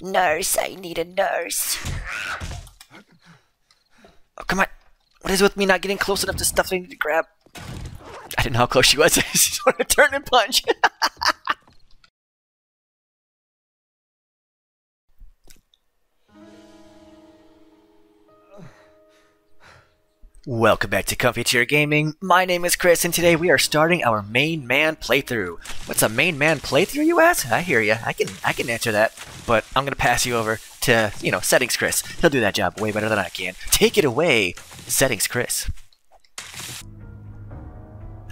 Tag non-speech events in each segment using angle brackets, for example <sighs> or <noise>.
Nurse, I need a nurse. Oh, come on. What is it with me not getting close enough to stuff I need to grab? I didn't know how close she was. <laughs> Just want to turn and punch. <laughs> Welcome back to Comfy Chair Gaming. My name is Chris, and today we are starting our main man playthrough. What's a main man playthrough, you ask? I hear you. I can I can answer that, but I'm gonna pass you over to you know settings, Chris. He'll do that job way better than I can. Take it away, settings, Chris.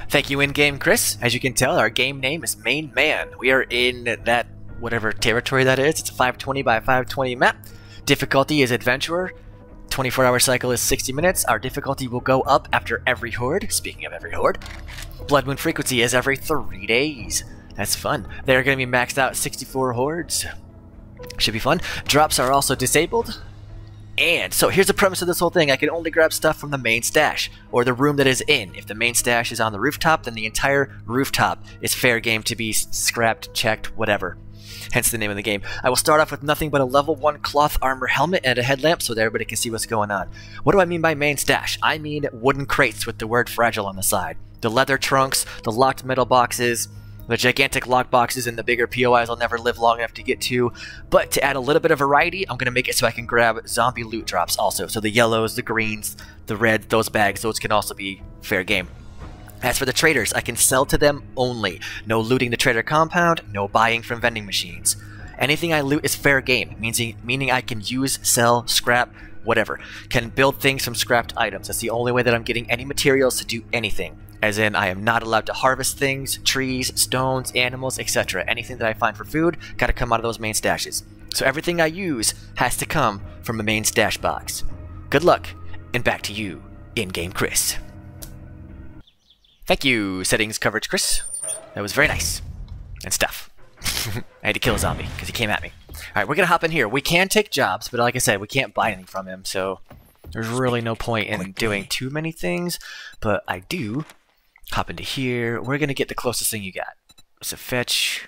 Thank you, in-game Chris. As you can tell, our game name is Main Man. We are in that whatever territory that is. It's a 520 by 520 map. Difficulty is Adventurer. 24 hour cycle is 60 minutes. Our difficulty will go up after every horde. Speaking of every horde, Blood Moon frequency is every three days. That's fun. They're going to be maxed out 64 hordes. Should be fun. Drops are also disabled. And so here's the premise of this whole thing. I can only grab stuff from the main stash, or the room that is in. If the main stash is on the rooftop, then the entire rooftop is fair game to be scrapped, checked, whatever hence the name of the game. I will start off with nothing but a level 1 cloth armor helmet and a headlamp so that everybody can see what's going on. What do I mean by main stash? I mean wooden crates with the word fragile on the side. The leather trunks, the locked metal boxes, the gigantic lock boxes and the bigger POIs I'll never live long enough to get to. But to add a little bit of variety, I'm going to make it so I can grab zombie loot drops also. So the yellows, the greens, the reds, those bags, those can also be fair game. As for the traders, I can sell to them only. No looting the trader compound, no buying from vending machines. Anything I loot is fair game, meaning I can use, sell, scrap, whatever. Can build things from scrapped items. That's the only way that I'm getting any materials to do anything. As in, I am not allowed to harvest things, trees, stones, animals, etc. Anything that I find for food, gotta come out of those main stashes. So everything I use has to come from a main stash box. Good luck, and back to you, in-game Chris. Thank you, settings coverage, Chris. That was very nice. And stuff. <laughs> I had to kill a zombie because he came at me. Alright, we're going to hop in here. We can take jobs, but like I said, we can't buy anything from him, so there's really no point in doing too many things. But I do hop into here. We're going to get the closest thing you got. So fetch.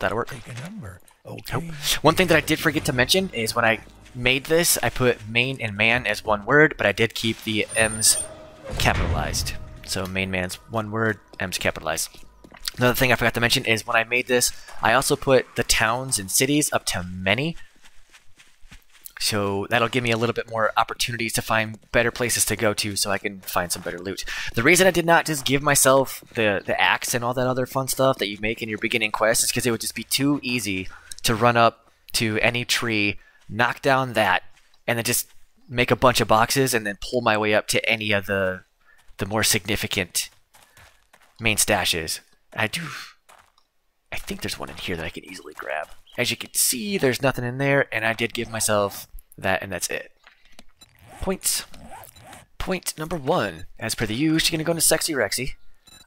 That'll work. Take a number. Okay. One thing that I did forget to mention is when I made this, I put main and man as one word, but I did keep the M's capitalized. So main man's one word, M's capitalized. Another thing I forgot to mention is when I made this, I also put the towns and cities up to many. So that'll give me a little bit more opportunities to find better places to go to so I can find some better loot. The reason I did not just give myself the, the axe and all that other fun stuff that you make in your beginning quest is because it would just be too easy to run up to any tree, knock down that, and then just make a bunch of boxes and then pull my way up to any of the the more significant main stashes. I do... I think there's one in here that I can easily grab. As you can see, there's nothing in there, and I did give myself that, and that's it. Points. Point number one. As per the use, you're going to go into Sexy Rexy.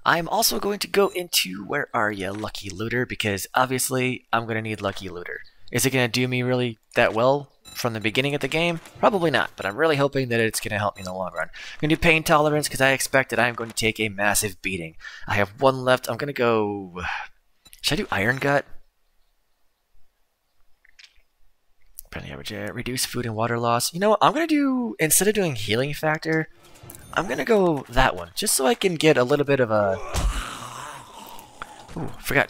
I'm also going to go into Where Are Ya, Lucky Looter, because obviously I'm going to need Lucky Looter. Is it going to do me really that well? From the beginning of the game? Probably not, but I'm really hoping that it's going to help me in the long run. I'm going to do pain tolerance because I expect that I'm going to take a massive beating. I have one left. I'm going to go... <sighs> Should I do Iron Gut? Uh, reduce food and water loss. You know what? I'm going to do... Instead of doing healing factor, I'm going to go that one. Just so I can get a little bit of a... Ooh, forgot.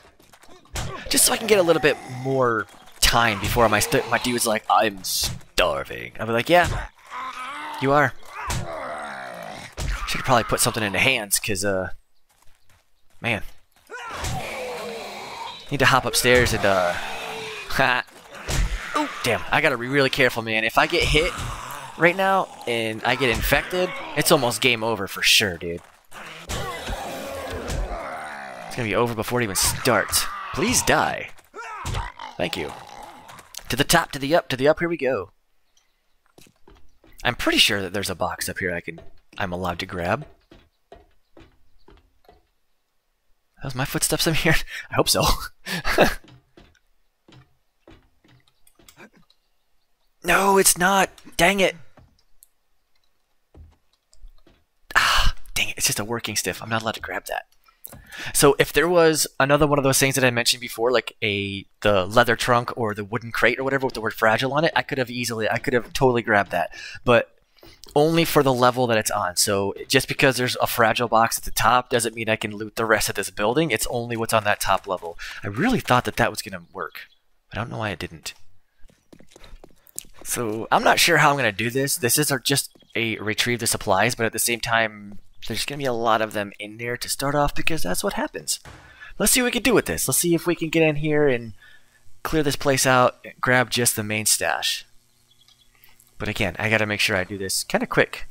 Just so I can get a little bit more time before my my dude's like, I'm starving. I'll be like, yeah, you are. Should probably put something into hands, cause uh, man, need to hop upstairs and uh, <laughs> oh damn, I gotta be really careful, man. If I get hit right now and I get infected, it's almost game over for sure, dude. It's gonna be over before it even starts. Please die. Thank you. To the top, to the up, to the up, here we go. I'm pretty sure that there's a box up here I can I'm allowed to grab. Was my footsteps here? <laughs> I hope so. <laughs> no, it's not. Dang it. Ah, dang it. It's just a working stiff. I'm not allowed to grab that. So if there was another one of those things that I mentioned before, like a the leather trunk or the wooden crate or whatever with the word fragile on it, I could have easily, I could have totally grabbed that. But only for the level that it's on. So just because there's a fragile box at the top doesn't mean I can loot the rest of this building. It's only what's on that top level. I really thought that that was going to work. I don't know why it didn't. So I'm not sure how I'm going to do this. This is just a retrieve the supplies, but at the same time, there's going to be a lot of them in there to start off because that's what happens. Let's see what we can do with this. Let's see if we can get in here and clear this place out, grab just the main stash. But again, I gotta make sure I do this kind of quick.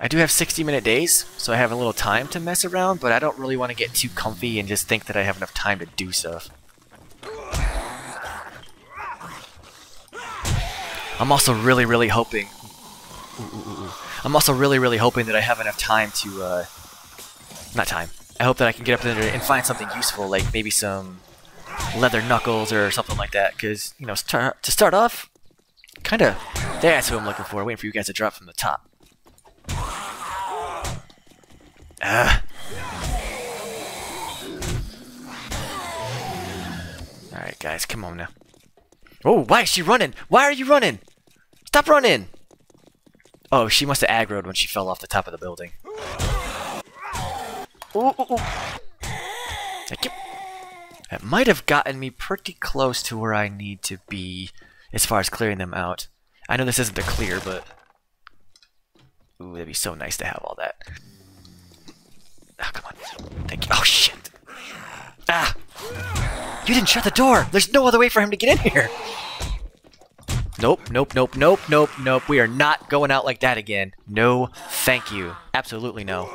I do have 60 minute days, so I have a little time to mess around, but I don't really want to get too comfy and just think that I have enough time to do stuff. I'm also really, really hoping... Ooh, ooh, ooh, I'm also really, really hoping that I have enough time to, uh... Not time. I hope that I can get up there and find something useful, like maybe some leather knuckles or something like that, because, you know, to start off, kind of that's what I'm looking for. Waiting for you guys to drop from the top. Ah. Alright, guys, come on now. Oh, why is she running? Why are you running? Stop running! Oh, she must have aggroed when she fell off the top of the building. Ooh, ooh, ooh. Thank you. That might have gotten me pretty close to where I need to be as far as clearing them out. I know this isn't the clear, but... Ooh, that'd be so nice to have all that. Oh, come on. Thank you. Oh, shit. Ah! You didn't shut the door! There's no other way for him to get in here! Nope, nope, nope, nope, nope, nope. We are not going out like that again. No, thank you. Absolutely no.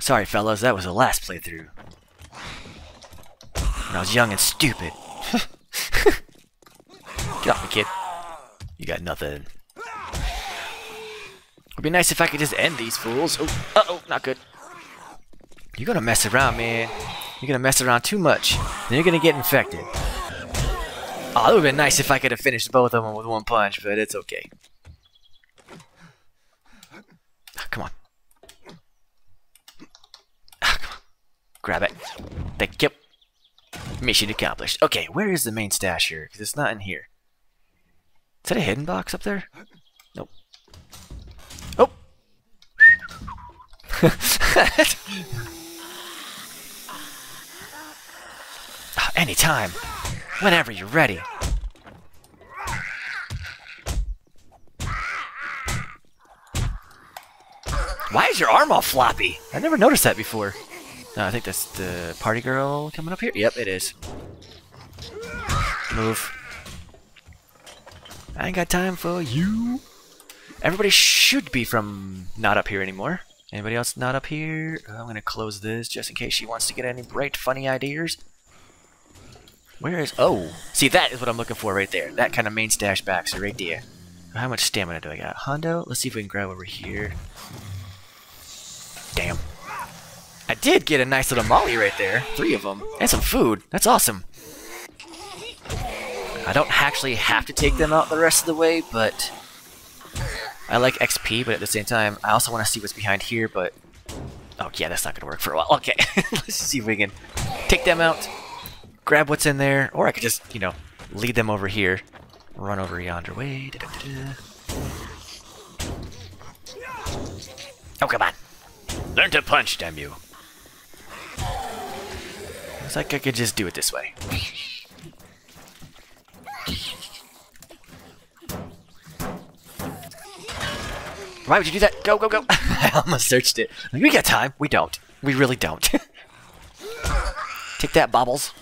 Sorry, fellas, that was the last playthrough. When I was young and stupid. <laughs> Get off me, kid. You got nothing. It would be nice if I could just end these fools. Oh, uh oh, not good. You're gonna mess around, man. You're gonna mess around too much. Then you're gonna get infected. Oh, it would've been nice if I could have finished both of them with one punch, but it's okay. Ah, come on. Ah, come on. Grab it. Thank you. Mission accomplished. Okay, where is the main stash here? Because it's not in here. Is that a hidden box up there? Nope. Oh! <laughs> oh, anytime. Whenever you're ready. Why is your arm all floppy? I never noticed that before. No, I think that's the party girl coming up here. Yep, it is. Move. I ain't got time for you. Everybody should be from not up here anymore. Anybody else not up here? Oh, I'm gonna close this just in case she wants to get any bright, funny ideas. Where is... Oh! See, that is what I'm looking for right there. That kind of main stash back, so right there. How much stamina do I got? Hondo? Let's see if we can grab over here. Damn. I did get a nice little molly right there. Three of them. And some food. That's awesome. I don't actually have to take them out the rest of the way, but I like XP, but at the same time, I also want to see what's behind here, but... Oh, yeah, that's not going to work for a while. <laughs> Okay, <laughs> let's see if we can take them out, grab what's in there, or I could just, you know, lead them over here, run over yonder way. Da -da -da oh, come on. Learn to punch, damn you. Looks like I could just do it this way. Why would you do that? Go, go, go! <laughs> I almost searched it. We got time. We don't. We really don't. <laughs> Take that, Bobbles.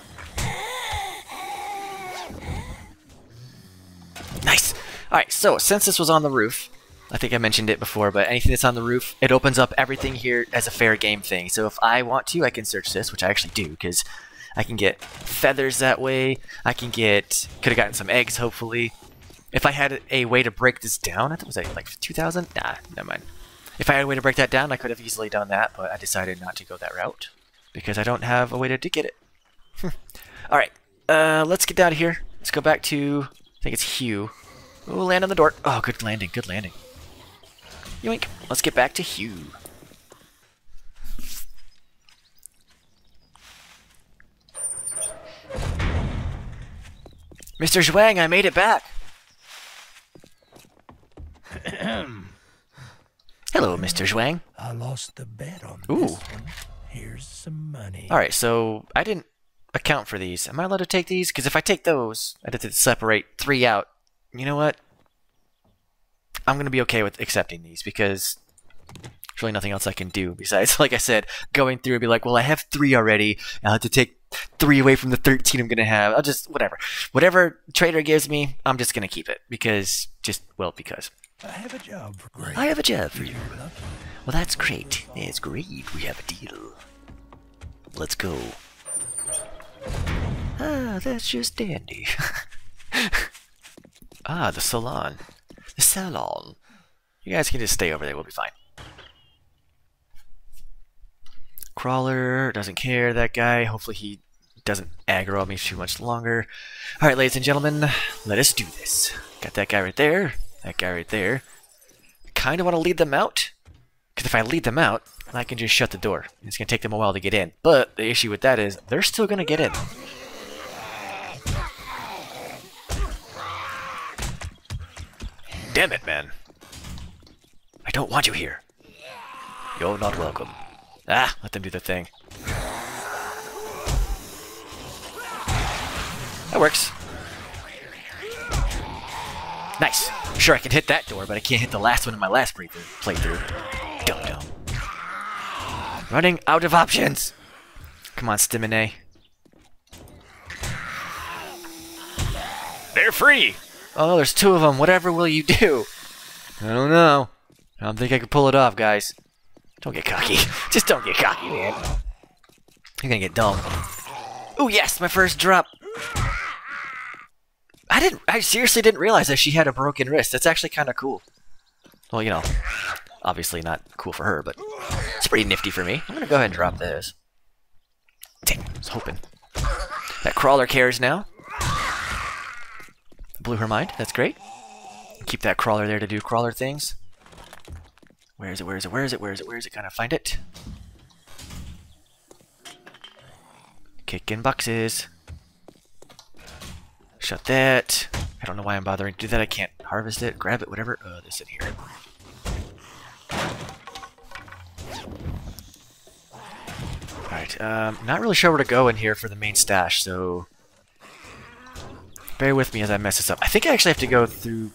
Alright, so since this was on the roof, I think I mentioned it before, but anything that's on the roof, it opens up everything here as a fair game thing. So if I want to, I can search this, which I actually do, because I can get feathers that way. I can get, could have gotten some eggs, hopefully. If I had a way to break this down, I think it was like 2,000? Nah, never mind. If I had a way to break that down, I could have easily done that, but I decided not to go that route because I don't have a way to, to get it. <laughs> Alright, uh, let's get down here. Let's go back to, I think it's Hugh. Ooh, land on the door. Oh, good landing, good landing. Yoink. Let's get back to Hugh. Mr. Zhuang, I made it back. <clears throat> Hello, Mr. Zhuang. I lost the bet on Ooh. this one. Here's some money. All right, so I didn't account for these. Am I allowed to take these? Because if I take those, I'd have to separate three out you know what? I'm gonna be okay with accepting these because there's really nothing else I can do besides, <laughs> like I said, going through and be like, well, I have three already. I'll have to take three away from the 13 I'm gonna have. I'll just whatever, whatever trader gives me, I'm just gonna keep it because just well because I have a job for great. I have a job for you. Well, that's great. It's great. We have a deal. Let's go. Ah, that's just dandy. <laughs> ah, the salon. The salon. You guys can just stay over there. We'll be fine. Crawler doesn't care, that guy. Hopefully he doesn't aggro on me too much longer. Alright, ladies and gentlemen, let us do this. Got that guy right there. That guy right there. Kind of want to lead them out. Because if I lead them out, I can just shut the door. It's going to take them a while to get in. But the issue with that is, they're still going to get in. Damn it, man. I don't want you here. You're not welcome. Ah, let them do their thing. That works. Nice. Sure, I can hit that door, but I can't hit the last one in my last playthrough. Dumb dumb. Running out of options. Come on, Stimine. They're free. Oh, there's two of them. Whatever will you do? I don't know. I don't think I can pull it off, guys. Don't get cocky. <laughs> Just don't get cocky, man. You're gonna get dumb. Oh yes, my first drop. I didn't. I seriously didn't realize that she had a broken wrist. That's actually kind of cool. Well, you know, obviously not cool for her, but it's pretty nifty for me. I'm gonna go ahead and drop this. Dang, I was hoping. That crawler cares now. Blew her mind. That's great. Keep that crawler there to do crawler things. Where is it? Where is it? Where is it? Where is it? Where is it? Can I find it? Kicking boxes. Shut that. I don't know why I'm bothering to do that. I can't harvest it, grab it, whatever. Uh, this in here. Alright, um, not really sure where to go in here for the main stash, so... Bear with me as I mess this up. I think I actually have to go through...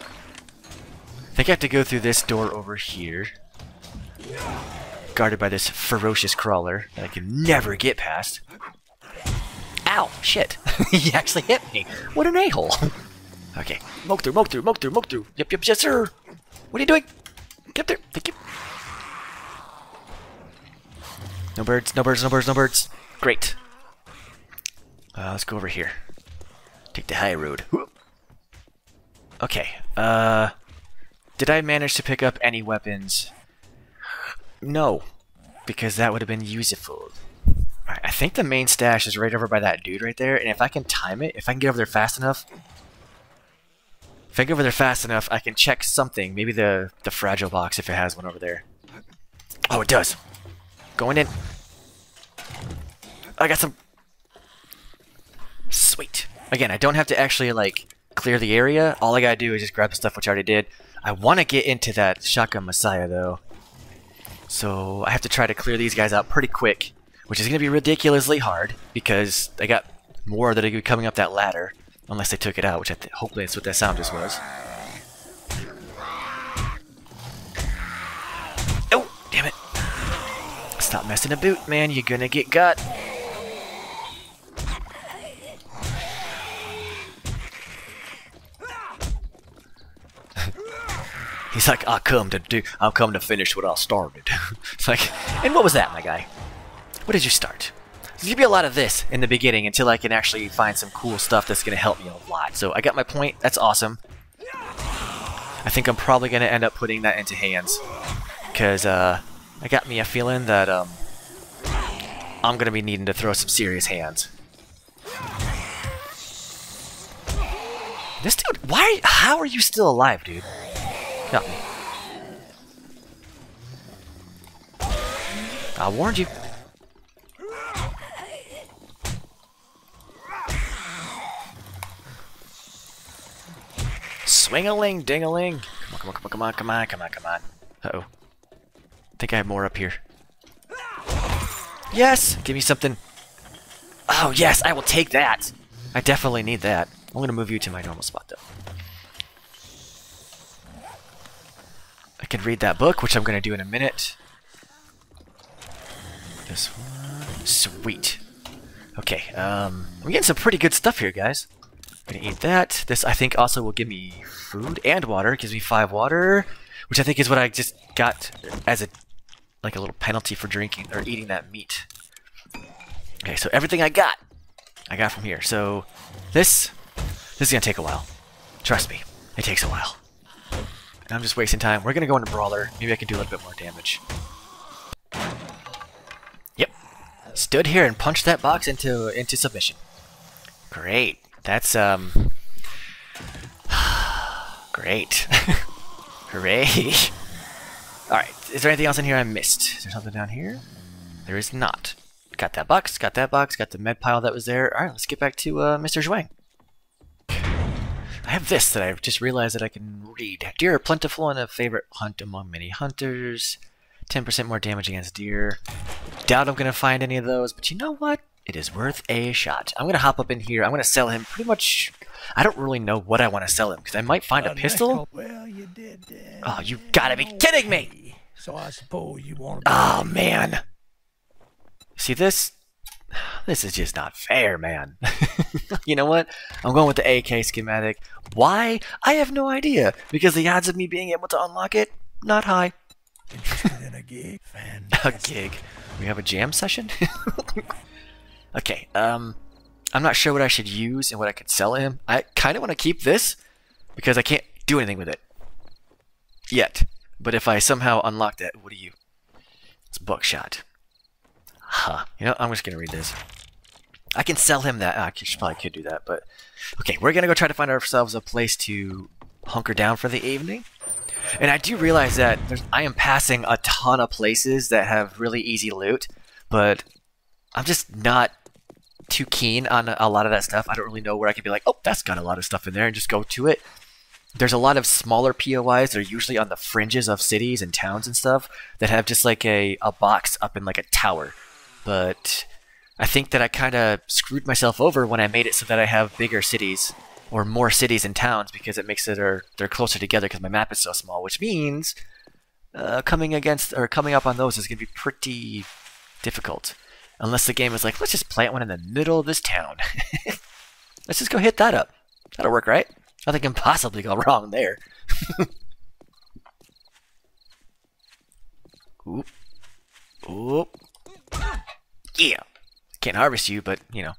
I think I have to go through this door over here. Guarded by this ferocious crawler that I can never get past. Ow! Shit! <laughs> he actually hit me! What an a-hole! <laughs> okay. Moke through, moke through, moke through, moke through! Yep, yep, yes sir! What are you doing? Get there! Thank you! No birds, no birds, no birds, no birds! Great! Uh, let's go over here. Take the high road. Okay, uh... Did I manage to pick up any weapons? No, because that would have been useful. Alright, I think the main stash is right over by that dude right there, and if I can time it, if I can get over there fast enough, if I get over there fast enough, I can check something. Maybe the, the fragile box if it has one over there. Oh, it does. Going in. I got some... Sweet. Again, I don't have to actually, like, clear the area. All I gotta do is just grab the stuff which I already did. I want to get into that Shotgun Messiah, though. So I have to try to clear these guys out pretty quick, which is going to be ridiculously hard because I got more that are coming up that ladder, unless they took it out, which I th hopefully that's what that sound just was. Oh, damn it. Stop messing about, man. You're going to get got. He's like, I come to do, I'll come to finish what I started. <laughs> it's like, and what was that, my guy? What did you start? There's gonna be a lot of this in the beginning until I can actually find some cool stuff that's gonna help me a lot. So I got my point. That's awesome. I think I'm probably gonna end up putting that into hands because uh, I got me a feeling that um, I'm gonna be needing to throw some serious hands. This dude, why? How are you still alive, dude? Got me. I warned you. Swing-a-ling, ding-a-ling. Come on, come on, come on, come on, come on, come on. Uh-oh. I think I have more up here. Yes! Give me something. Oh, yes, I will take that. I definitely need that. I'm going to move you to my normal spot, though. I can read that book, which I'm going to do in a minute. This one. Sweet. Okay, um, we're getting some pretty good stuff here, guys. I'm gonna eat that. This, I think, also will give me food and water. It gives me five water, which I think is what I just got as a, like a little penalty for drinking, or eating that meat. Okay, so everything I got, I got from here. So, this, this is gonna take a while. Trust me, it takes a while. And I'm just wasting time. We're gonna go into Brawler. Maybe I can do a little bit more damage. Yep. Stood here and punched that box into into submission. Great. That's um <sighs> great. <laughs> Hooray. Alright, is there anything else in here I missed? Is there something down here? There is not. Got that box, got that box, got the med pile that was there. Alright, let's get back to uh, Mr. Zhuang. I have this that I've just realized that I can read. Deer are plentiful and a favorite hunt among many hunters. 10% more damage against deer. Doubt I'm going to find any of those, but you know what? It is worth a shot. I'm going to hop up in here. I'm going to sell him pretty much... I don't really know what I want to sell him, because I might find a pistol. Well, you did. Uh, Oh, you gotta be kidding me! So I suppose you want to. Oh, man. See this? <sighs> This is just not fair, man. <laughs> you know what? I'm going with the AK schematic. Why? I have no idea. Because the odds of me being able to unlock it, not high. interested in a gig. <laughs> A gig. We have a jam session? <laughs> okay, um, I'm not sure what I should use and what I could sell him. I kind of want to keep this because I can't do anything with it yet. But if I somehow unlock that, what do you? It's buckshot. Huh. You know, I'm just gonna read this. I can sell him that. I should, probably could do that, but okay. We're gonna go try to find ourselves a place to hunker down for the evening. And I do realize that I am passing a ton of places that have really easy loot, but I'm just not too keen on a, lot of that stuff. I don't really know where I can be like, oh, that's got a lot of stuff in there, and just go to it. There's a lot of smaller POIs. that are usually on the fringes of cities and towns and stuff that have just like a, a box up in like a tower. But I think that I kind of screwed myself over when I made it so that I have bigger cities or more cities and towns because it makes it or they're closer together because my map is so small, which means uh, coming against or coming up on those is going to be pretty difficult. Unless the game is like, let's just plant one in the middle of this town. <laughs> let's just go hit that up. That'll work, right? Nothing can possibly go wrong there. <laughs> Oop. Oop. Yeah. Can't harvest you, but, you know,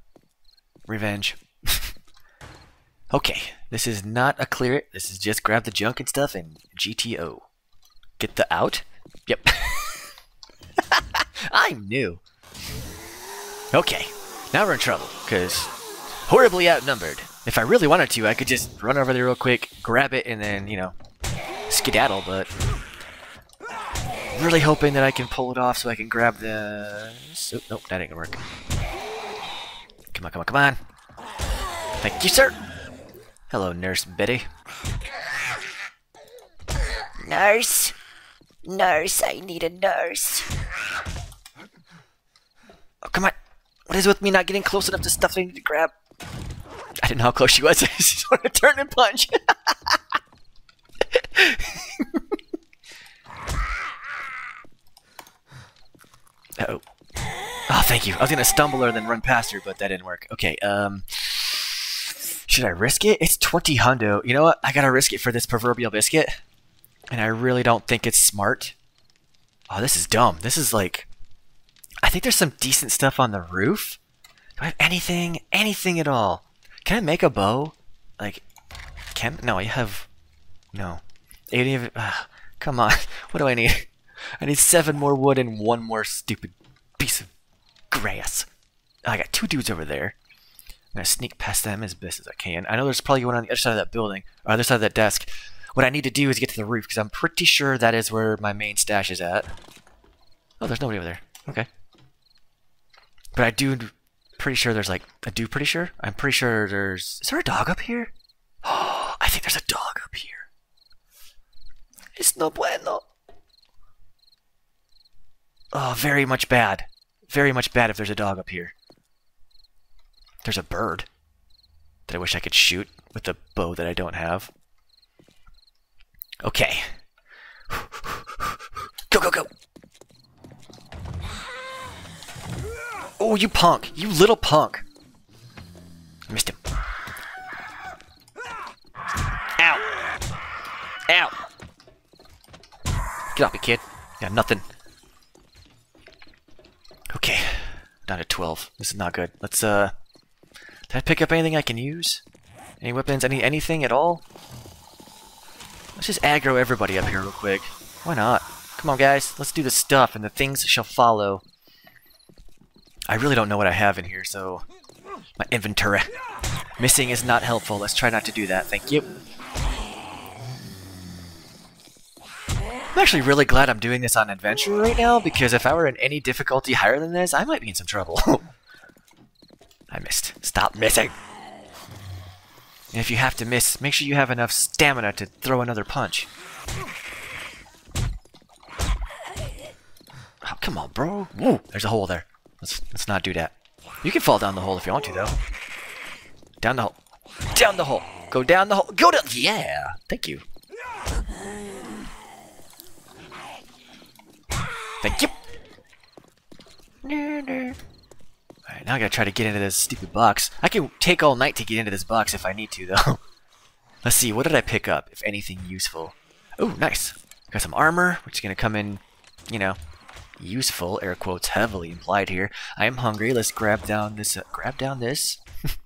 revenge. <laughs> okay, this is not a clear it. This is just grab the junk and stuff and GTO. Get the out? Yep. <laughs> I'm new. Okay, now we're in trouble, because horribly outnumbered. If I really wanted to, I could just run over there real quick, grab it, and then, you know, skedaddle, but really hoping that I can pull it off so I can grab the... Oh, nope, that ain't gonna work. Come on, come on, come on. Thank you, sir. Hello, Nurse Betty. Nurse? Nurse, I need a nurse. Oh, come on. What is with me not getting close enough to stuff I need to grab? I didn't know how close she was. <laughs> I just want to turn and punch. <laughs> oh. Oh, you. I was gonna stumble her and then run past her, but that didn't work. Okay, um... Should I risk it? It's 20 hundo. You know what? I gotta risk it for this proverbial biscuit. And I really don't think it's smart. Oh, this is dumb. This is like... I think there's some decent stuff on the roof. Do I have anything? Anything at all? Can I make a bow? Like, can... No, I have... No. 80 of it... ah, come on. <laughs> What do I need? <laughs> I need seven more wood and one more stupid piece of grass. I got two dudes over there. I'm gonna sneak past them as best as I can. I know there's probably one on the other side of that building, or other side of that desk. What I need to do is get to the roof, because I'm pretty sure that is where my main stash is at. Oh, there's nobody over there. Okay. But I do pretty sure there's like I do pretty sure. I'm pretty sure there's is there a dog up here? Oh, <gasps> I think there's a dog up here. It's no bueno. Oh, very much bad. Very much bad if there's a dog up here. There's a bird that I wish I could shoot with a bow that I don't have. Okay. <sighs> Go, go, go! Oh, you punk! You little punk! I missed him. Ow! Ow! Get off me, kid. Yeah, nothing. Okay. Down to 12. This is not good. Let's, uh... Did I pick up anything I can use? Any weapons? Any anything at all? Let's just aggro everybody up here real quick. Why not? Come on, guys. Let's do the stuff, and the things shall follow. I really don't know what I have in here, so... My inventory. <laughs> Missing is not helpful. Let's try not to do that. Thank you. I'm actually really glad I'm doing this on adventure right now, because if I were in any difficulty higher than this, I might be in some trouble. <laughs> I missed. Stop missing! And if you have to miss, make sure you have enough stamina to throw another punch. Oh, come on, bro. Woo! There's a hole there. Let's, let's not do that. You can fall down the hole if you want to, though. Down the hole. Down the hole. Go down the hole. Go down. Yeah. Thank you. Thank you. Alright, now I gotta try to get into this stupid box. I can take all night to get into this box if I need to, though. <laughs> Let's see, what did I pick up, if anything useful? Oh, nice. Got some armor, which is gonna come in, you know, useful, air quotes heavily implied here. I am hungry, let's grab down this, uh, grab down this. <laughs>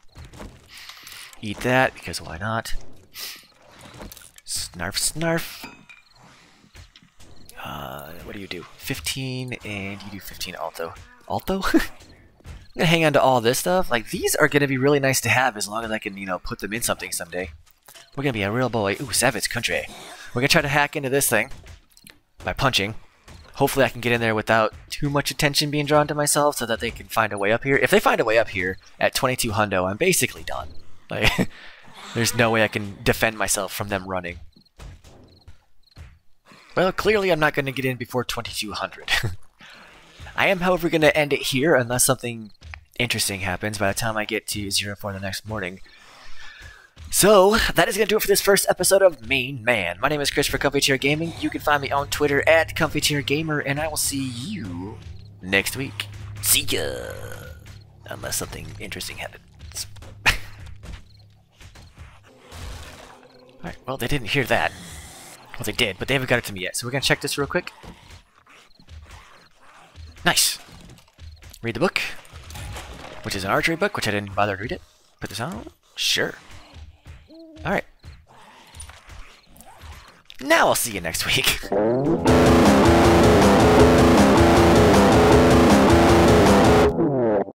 Eat that, because why not? Snarf, snarf. Uh, what do you do? 15, and you do 15 alto. Alto? <laughs> I'm gonna hang on to all this stuff. Like, these are gonna be really nice to have as long as I can, you know, put them in something someday. We're gonna be a real boy. Ooh, Savage Country. We're gonna try to hack into this thing by punching. Hopefully I can get in there without too much attention being drawn to myself so that they can find a way up here. If they find a way up here at 22 hundo, I'm basically done. Like, <laughs> there's no way I can defend myself from them running. Well, clearly I'm not going to get in before 2200. <laughs> I am, however, going to end it here unless something interesting happens by the time I get to 04 the next morning. So, that is going to do it for this first episode of Main Man. My name is Chris for Comfy Chair Gaming. You can find me on Twitter at Comfy Chair Gamer, and I will see you next week. See ya! Unless something interesting happens. <laughs> Alright, well, they didn't hear that. Well, they did, but they haven't got it to me yet, so we're gonna check this real quick. Nice! Read the book, which is an archery book, which I didn't bother to read it. Put this on? Sure. Alright. Now I'll see you next week. <laughs>